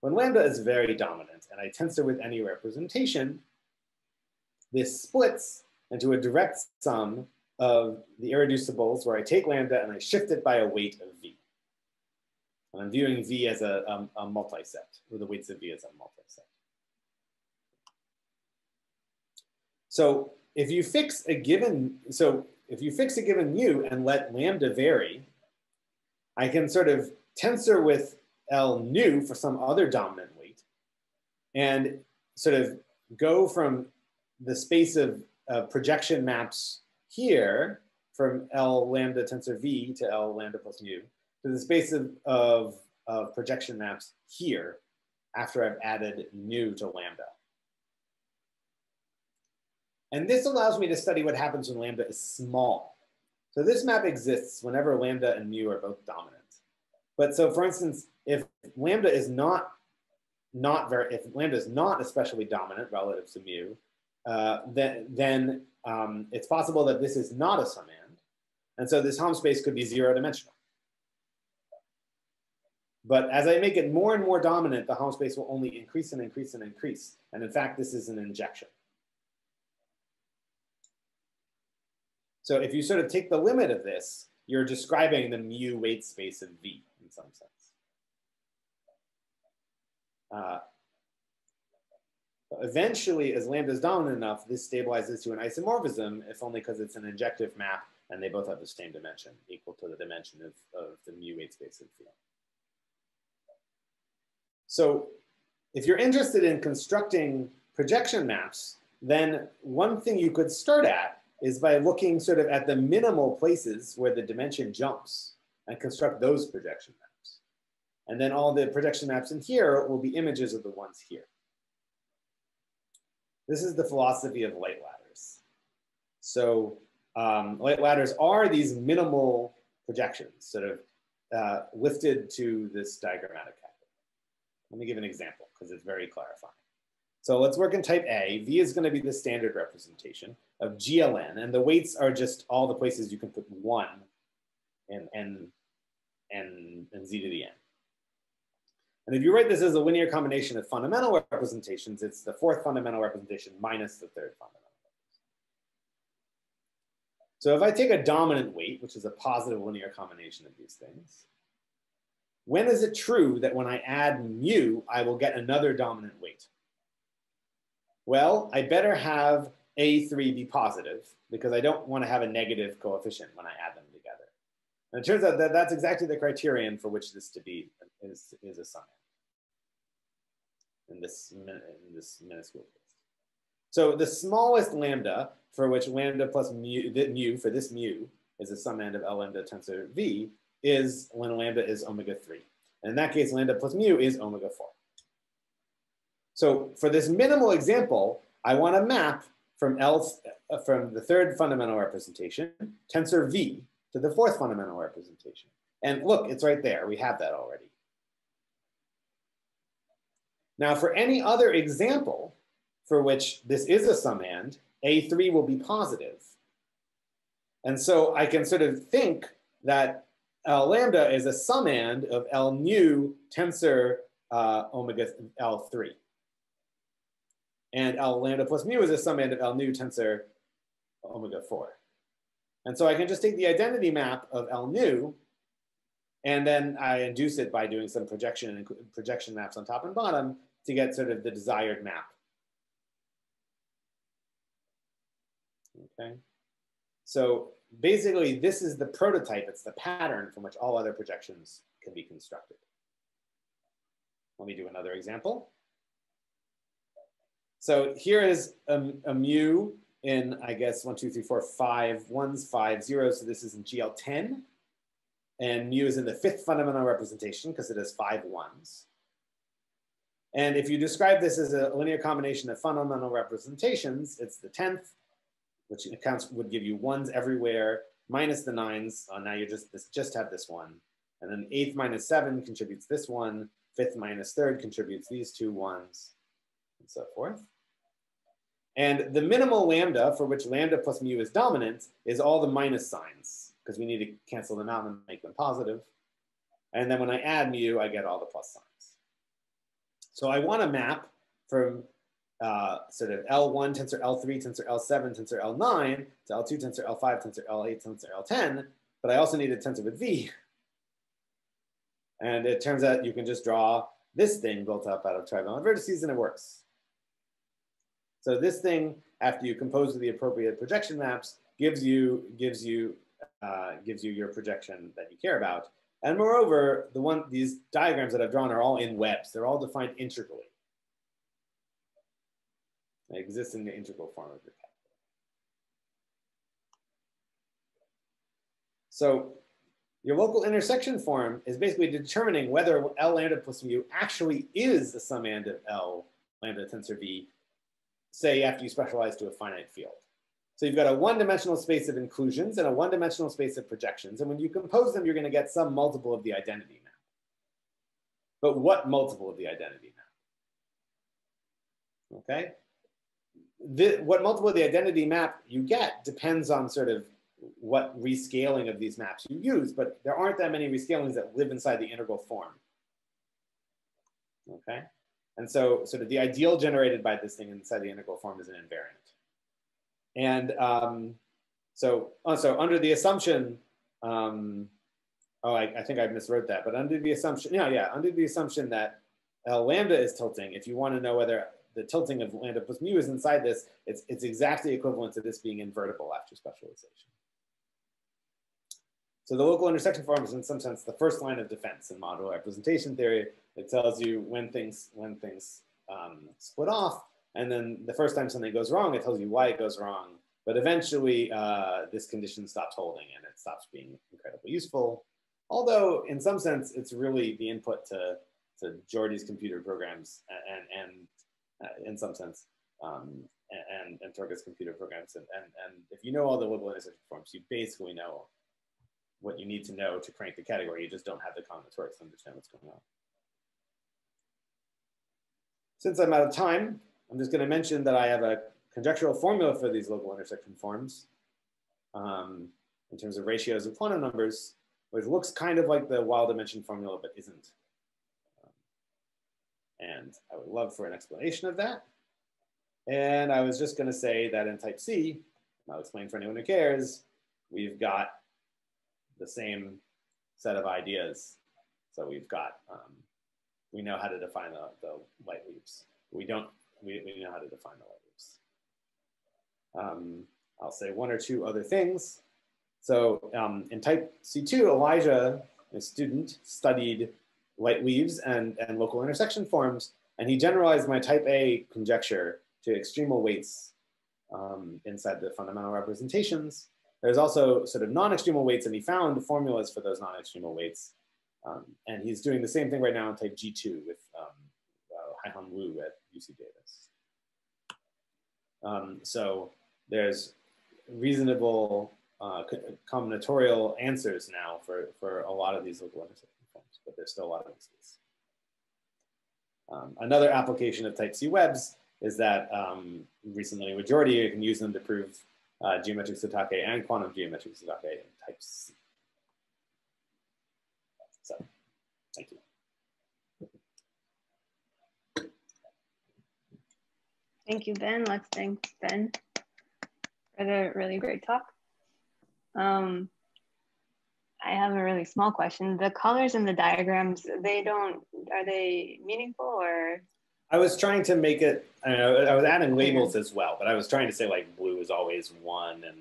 When lambda is very dominant and I tensor with any representation, this splits into a direct sum of the irreducibles where I take lambda and I shift it by a weight of v. And I'm viewing v as a, um, a multi-set, or the weights of v as a multi-set. So if you fix a given, so if you fix a given mu and let lambda vary, I can sort of tensor with L nu for some other dominant weight and sort of go from the space of uh, projection maps here from L lambda tensor V to L lambda plus mu to the space of, of, of projection maps here after I've added nu to lambda. And this allows me to study what happens when lambda is small. So this map exists whenever lambda and mu are both dominant. But so for instance, if lambda is not, not very, if lambda is not especially dominant relative to mu, uh, then, then um, it's possible that this is not a summand. And so this Hom space could be zero dimensional. But as I make it more and more dominant, the Hom space will only increase and increase and increase. And in fact, this is an injection. So if you sort of take the limit of this, you're describing the mu weight space of V in some sense. Uh, eventually, as lambda is dominant enough, this stabilizes to an isomorphism, if only because it's an injective map and they both have the same dimension, equal to the dimension of, of the mu weight space of V. So if you're interested in constructing projection maps, then one thing you could start at is by looking sort of at the minimal places where the dimension jumps and construct those projection maps. And then all the projection maps in here will be images of the ones here. This is the philosophy of light ladders. So um, light ladders are these minimal projections sort of uh, lifted to this diagrammatic category. Let me give an example because it's very clarifying. So let's work in type A. V is going to be the standard representation of GLN, and the weights are just all the places you can put one and, and, and, and z to the n. And if you write this as a linear combination of fundamental representations, it's the fourth fundamental representation minus the third fundamental. Representation. So if I take a dominant weight, which is a positive linear combination of these things, when is it true that when I add mu, I will get another dominant weight? Well, I better have A3 be positive because I don't want to have a negative coefficient when I add them together. And it turns out that that's exactly the criterion for which this to be is, is a summand in this, in this minuscule case. So the smallest lambda for which lambda plus mu, mu for this mu is the sum end of L lambda tensor V is when lambda is omega 3. And in that case, lambda plus mu is omega 4. So for this minimal example, I want to map from L uh, from the third fundamental representation, tensor V, to the fourth fundamental representation. And look, it's right there. We have that already. Now, for any other example for which this is a summand, A3 will be positive. And so I can sort of think that L lambda is a summand of L nu tensor uh, omega L3. And L lambda plus mu is a summand of L nu tensor omega 4. And so I can just take the identity map of L nu and then I induce it by doing some projection and projection maps on top and bottom to get sort of the desired map. Okay. So basically, this is the prototype. It's the pattern from which all other projections can be constructed. Let me do another example. So here is a, a mu in, I guess, one, two, three, four, five ones, five zeros. So this is in GL10. And mu is in the fifth fundamental representation because it has five ones. And if you describe this as a linear combination of fundamental representations, it's the 10th, which accounts would give you ones everywhere, minus the nines. Oh, now you just, just have this one. And then eighth minus seven contributes this one. Fifth minus third contributes these two ones, and so forth. And the minimal lambda, for which lambda plus mu is dominant, is all the minus signs, because we need to cancel them out and make them positive. And then when I add mu, I get all the plus signs. So I want to map from uh, sort of L1 tensor L3 tensor L7 tensor L9 to L2 tensor L5 tensor L8 tensor L10, but I also need a tensor with V. And it turns out you can just draw this thing built up out of trivalent vertices and it works. So this thing, after you compose the appropriate projection maps, gives you, gives you, uh, gives you your projection that you care about. And moreover, the one these diagrams that I've drawn are all in webs. They're all defined integrally. They exist in the integral form of your calculus. So your local intersection form is basically determining whether L lambda plus mu actually is the sum and of L lambda tensor V, say after you specialize to a finite field. So you've got a one-dimensional space of inclusions and a one-dimensional space of projections. And when you compose them, you're going to get some multiple of the identity map. But what multiple of the identity map? Okay. The, what multiple of the identity map you get depends on sort of what rescaling of these maps you use, but there aren't that many rescalings that live inside the integral form. Okay. And so sort of the ideal generated by this thing inside the integral form is an invariant. And um, so, oh, so under the assumption, um, oh, I, I, think I miswrote that, but under the assumption, yeah, yeah, under the assumption that L lambda is tilting, if you want to know whether the tilting of lambda plus mu is inside this, it's, it's exactly equivalent to this being invertible after specialization. So the local intersection form is in some sense the first line of defense in modular representation theory. It tells you when things, when things um, split off, and then the first time something goes wrong, it tells you why it goes wrong. But eventually, uh, this condition stops holding and it stops being incredibly useful. Although, in some sense, it's really the input to, to Geordie's computer programs and, and uh, in some sense, um, and, and Thorge's computer programs. And, and, and if you know all the local intersection forms, you basically know what you need to know to crank the category. You just don't have the combinatorics to understand what's going on. since I'm out of time, I'm just going to mention that I have a conjectural formula for these local intersection forms um, in terms of ratios of quantum numbers, which looks kind of like the Weyl dimension formula, but isn't. Um, and I would love for an explanation of that. And I was just going to say that in type C, I'll explain for anyone who cares, we've got the same set of ideas. So we've got, um, we know how to define the, the light leaves. We don't, we, we know how to define the light. Um, I'll say one or two other things. So um, in type C2, Elijah, a student, studied light leaves and, and local intersection forms, and he generalized my type A conjecture to extremal weights um, inside the fundamental representations. There's also sort of non-extremal weights, and he found formulas for those non-extremal weights. Um, and he's doing the same thing right now in type G2 with um, uh, Haihan Wu at UC Davis. Um, so there's reasonable uh, combinatorial answers now for, for a lot of these local intersection forms, but there's still a lot of mistakes. Um, another application of type C webs is that um, recently majority you can use them to prove uh, geometric Satake and quantum geometric Satake in type C. So, thank you. Thank you, Ben. Let's thank Ben for the really great talk. Um, I have a really small question. The colors in the diagrams, they don't, are they meaningful or? I was trying to make it, I, know, I was adding labels as well, but I was trying to say like blue is always one and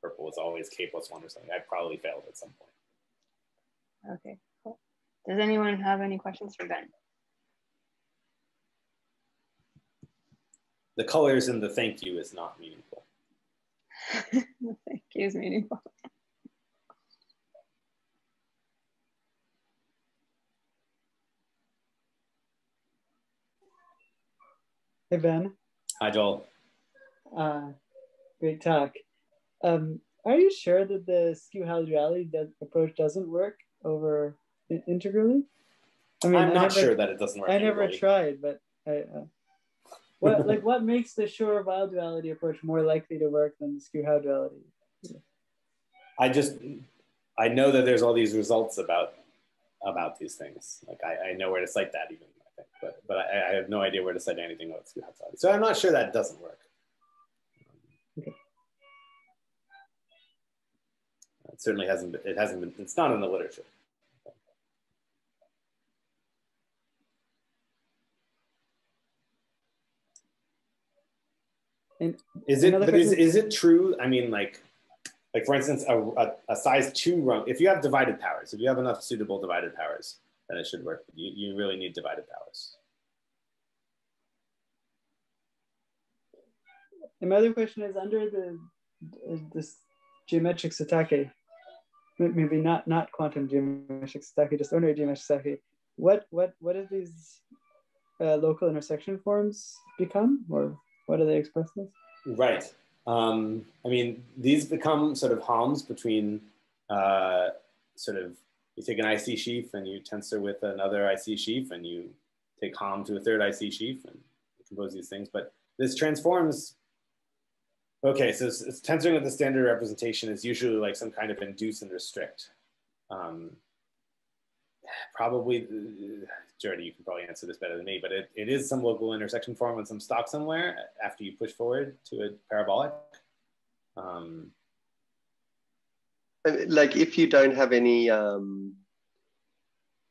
purple is always K plus one or something. I probably failed at some point. Okay, cool. Does anyone have any questions for Ben? The colors in the thank you is not meaningful. thank you is meaningful. Hey, Ben. Hi, Joel. Uh, great talk. Um, are you sure that the skew Howe duality approach doesn't work over integrally? I mean, I'm not never, sure that it doesn't work. I never tried, but I, uh, what like what makes the Schur Weyl duality approach more likely to work than the skew Howe duality? I just I know that there's all these results about about these things. Like I, I know where to cite that even i but but I, I, have no idea where to cite anything about Skew Hatzadi. So I'm not sure that doesn't work. Okay. It certainly hasn't. Been, it hasn't been. It's not in the literature. And is it? But is, is it true? I mean, like, like for instance, a, a, a size two rung. If you have divided powers, if you have enough suitable divided powers, then it should work. You, you really need divided powers. And my other question is under the this geometric Satake, maybe not not quantum geometric Satake, just ordinary geometric Satake. What what what do these uh, local intersection forms become, or what do they express as? Right. Um, I mean, these become sort of HOMs between uh, sort of you take an IC sheaf and you tensor with another IC sheaf and you take HOM to a third IC sheaf and compose these things. But this transforms. Okay, so it's, it's tensoring with the standard representation is usually like some kind of induce and restrict. Um, probably, uh, Geordie, you can probably answer this better than me, but it, it is some local intersection form on some stalk somewhere after you push forward to a parabolic. Um, like if you don't have any um,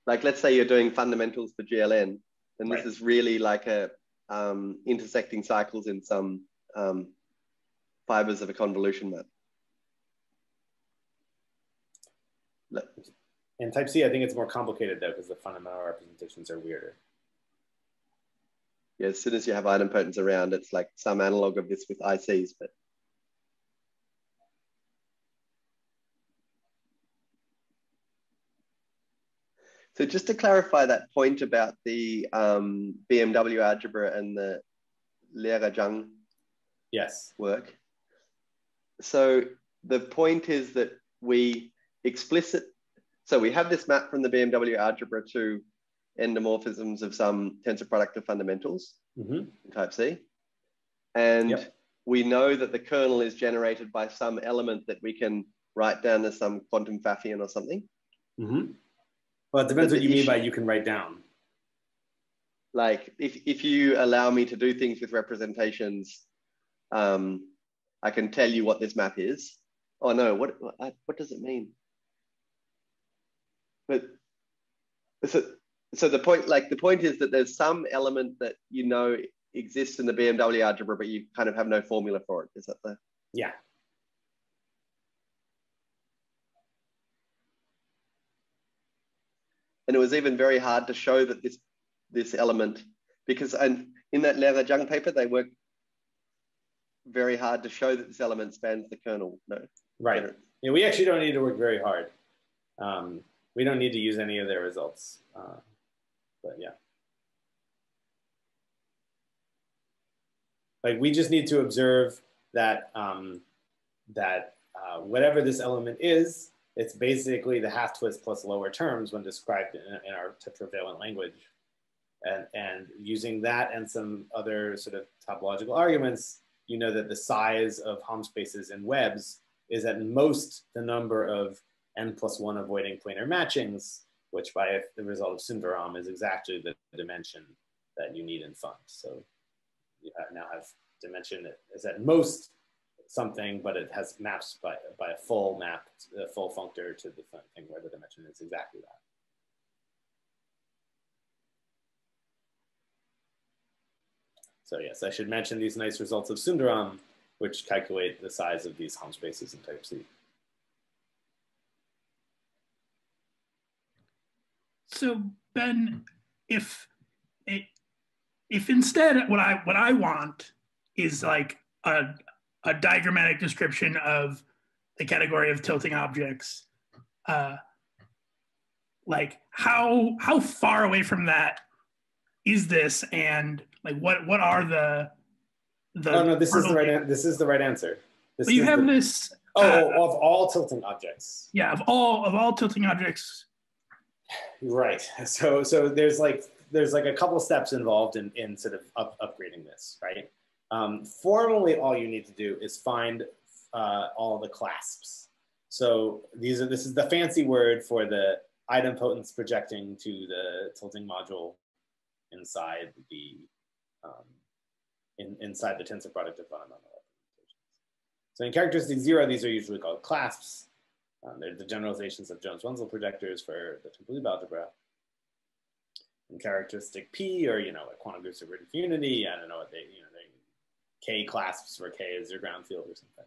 like let's say you're doing fundamentals for gln then right. this is really like a um, intersecting cycles in some um, fibers of a convolution map in type c i think it's more complicated though because the fundamental representations are weirder yeah as soon as you have idempotents around it's like some analog of this with ics but So just to clarify that point about the um, BMW algebra and the Lehrer-Zhang yes. work. So the point is that we explicit, so we have this map from the BMW algebra to endomorphisms of some tensor product of fundamentals hmm type C. And Yep. we know that the kernel is generated by some element that we can write down as some quantum Pfaffian or something. hmm Well, it depends But what you the mean by you can write down. Like if, if you allow me to do things with representations, um, I can tell you what this map is. Oh no, what, what, what does it mean? But so, so the point, like the point is that there's some element that you know exists in the BMW algebra, but you kind of have no formula for it. Is that the? Yeah. And it was even very hard to show that this this element, because and in that Lehrer-Zhang paper, they worked very hard to show that this element spans the kernel. No, Right. Yeah, we actually don't need to work very hard. Um, we don't need to use any of their results. Uh, but yeah. Like we just need to observe that um, that uh, whatever this element is, it's basically the half twist plus lower terms when described in, in our tetravalent language. And, and using that and some other sort of topological arguments, you know that the size of Hom spaces in webs is at most the number of n plus one avoiding planar matchings, which by the result of Sundaram is exactly the dimension that you need in fund. So you now have dimension that is at most something, but it has maps by, by a full map, a full functor to the thing where the dimension is exactly that. So yes, I should mention these nice results of Sundaram, which calculate the size of these Hom spaces in type C. So Ben, if if instead what I what I want is like a a diagrammatic description of the category of tilting objects, uh, like how how far away from that is this, and like what what are the the Oh no, this is the right. An- this is the right answer. This But you have the- this Oh, uh, oh, of all tilting objects. yeah of all of all tilting objects Right. So so there's like there's like a couple steps involved in in sort of up, upgrading this, right? Um, formally, all you need to do is find uh, all the clasps. So these are this is the fancy word for the item idempotents projecting to the tilting module inside the um, in, inside the tensor product of fundamental representations. So in characteristic zero, these are usually called clasps. Um, they're the generalizations of Jones-Wenzl projectors for the Temperley-Lieb algebra. In characteristic P, or you know, like quantum groups of rigid unity, I don't know what they, you know, they K clasps for K is their ground field or something.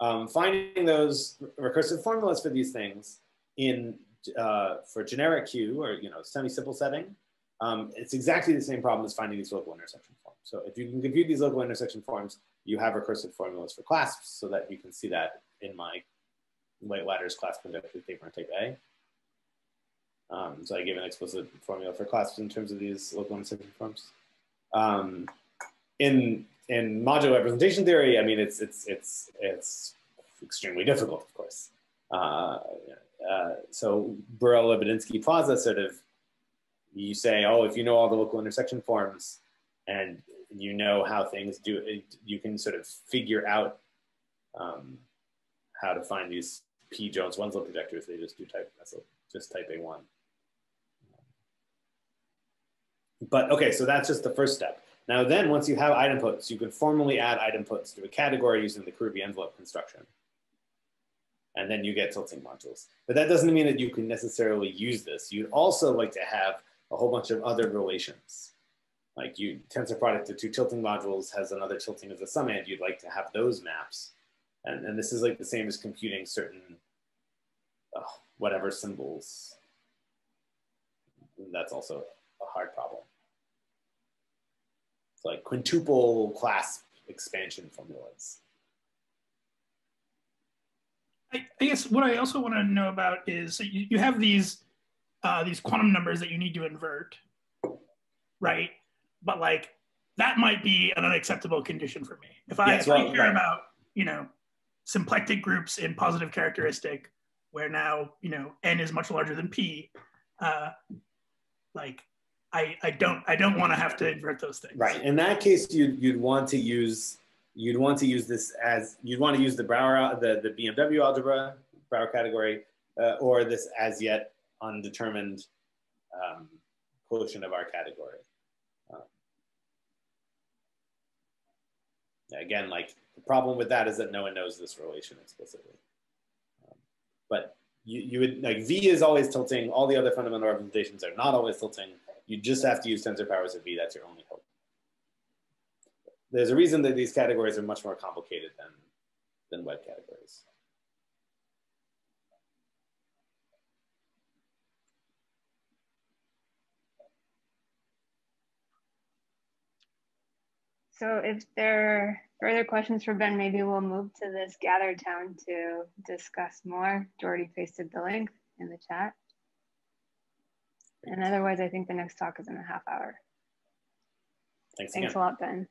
Um, finding those recursive formulas for these things in uh, for generic Q or you know semi-simple setting, um, it's exactly the same problem as finding these local intersection forms. So if you can compute these local intersection forms, you have recursive formulas for clasps so that you can see that in my Light Ladders clasp conjecture paper on type A. Um, so I gave an explicit formula for clasps in terms of these local intersection forms. Um, in in modular representation theory, I mean, it's it's it's it's extremely difficult, of course. Uh, uh, so Burrull, Libedinsky, Plaza sort of you say, oh, if you know all the local intersection forms and you know how things do, you can sort of figure out um, how to find these P Jones Wenzl projectors. They just do type just type A one. But okay, so that's just the first step. Now then, once you have idempotency, you can formally add idempotency to a category using the Karoubi envelope construction. And then you get tilting modules. But that doesn't mean that you can necessarily use this. You'd also like to have a whole bunch of other relations. Like you tensor product of two tilting modules has another tilting of the summand. You'd like to have those maps. And, and this is like the same as computing certain uh, whatever symbols. That's also a hard problem. It's like quintuple clasp expansion formulas. I, I guess what I also want to know about is so you, you have these uh, these quantum numbers that you need to invert, right? But like that might be an unacceptable condition for me. If I, Yes, if well, I care right. about you know symplectic groups in positive characteristic, where now you know n is much larger than p, uh, like I, I don't I don't want to have to invert those things. Right. In that case, you'd you'd want to use you'd want to use this as you'd want to use the Brauer the the BMW algebra Brauer category uh, or this as yet undetermined um, quotient of our category. Um, again, like the problem with that is that no one knows this relation explicitly. Um, but you, you would like V is always tilting. All the other fundamental representations are not always tilting. You just have to use tensor powers of V. That's your only hope. There's a reason that these categories are much more complicated than, than web categories. So if there are further questions for Ben, maybe we'll move to this gather town to discuss more. Geordie pasted the link in the chat. And otherwise, I think the next talk is in a half hour. Thanks, Thanks again. a lot, Ben.